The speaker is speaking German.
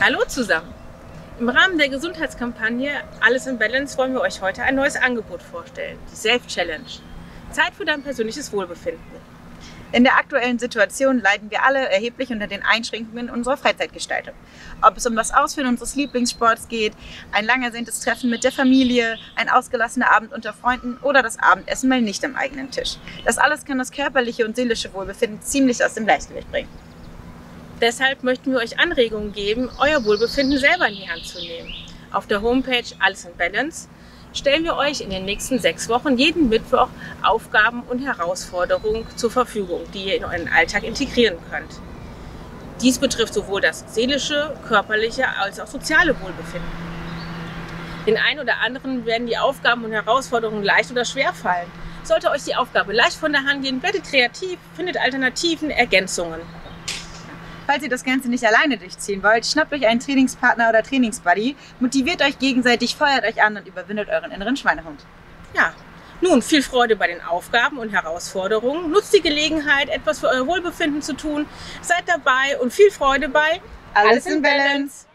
Hallo zusammen! Im Rahmen der Gesundheitskampagne Alles in Balance wollen wir euch heute ein neues Angebot vorstellen, die Self Challenge. Zeit für dein persönliches Wohlbefinden. In der aktuellen Situation leiden wir alle erheblich unter den Einschränkungen unserer Freizeitgestaltung. Ob es um das Ausführen unseres Lieblingssports geht, ein lang ersehntes Treffen mit der Familie, ein ausgelassener Abend unter Freunden oder das Abendessen mal nicht am eigenen Tisch. Das alles kann das körperliche und seelische Wohlbefinden ziemlich aus dem Gleichgewicht bringen. Deshalb möchten wir euch Anregungen geben, euer Wohlbefinden selber in die Hand zu nehmen. Auf der Homepage Alles in Balance stellen wir euch in den nächsten sechs Wochen jeden Mittwoch Aufgaben und Herausforderungen zur Verfügung, die ihr in euren Alltag integrieren könnt. Dies betrifft sowohl das seelische, körperliche als auch soziale Wohlbefinden. Den einen oder anderen werden die Aufgaben und Herausforderungen leicht oder schwer fallen. Sollte euch die Aufgabe leicht von der Hand gehen, werdet kreativ, findet Alternativen, Ergänzungen. Falls ihr das Ganze nicht alleine durchziehen wollt, schnappt euch einen Trainingspartner oder Trainingsbuddy, motiviert euch gegenseitig, feuert euch an und überwindet euren inneren Schweinehund. Ja, nun viel Freude bei den Aufgaben und Herausforderungen. Nutzt die Gelegenheit, etwas für euer Wohlbefinden zu tun. Seid dabei und viel Freude bei Alles, Alles in Balance.